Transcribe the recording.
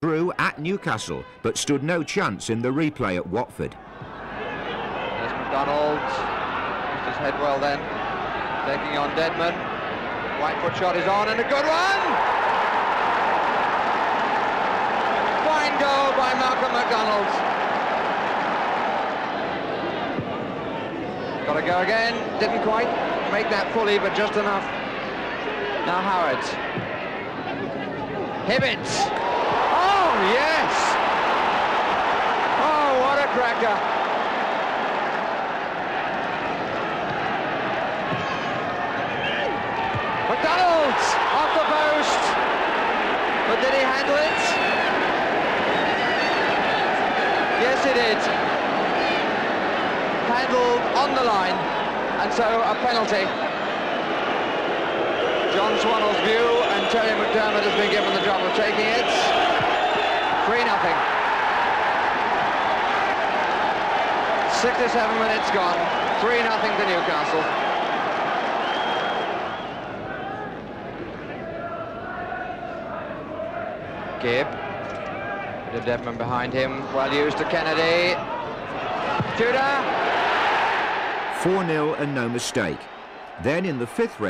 Drew at Newcastle, but stood no chance in the replay at Watford. There's Macdonald. Used his head well then. Taking on Deadman. Right foot shot is on and a good one! Fine goal by Malcolm Macdonald. Got to go again. Didn't quite make that fully, but just enough. Now Howard. Hibbitt. Yes! Oh, what a cracker! Macdonald off the post, but did he handle it? Yes, he did. Handled on the line, and so a penalty. John Swannell's view, and Terry McDermott has been given the job of taking it. 3 nothing. 67 minutes gone. 3 nothing to Newcastle. Gibb. Bit of Deadman behind him. Well used to Kennedy. Tudor. 4-0 and no mistake. Then in the fifth round...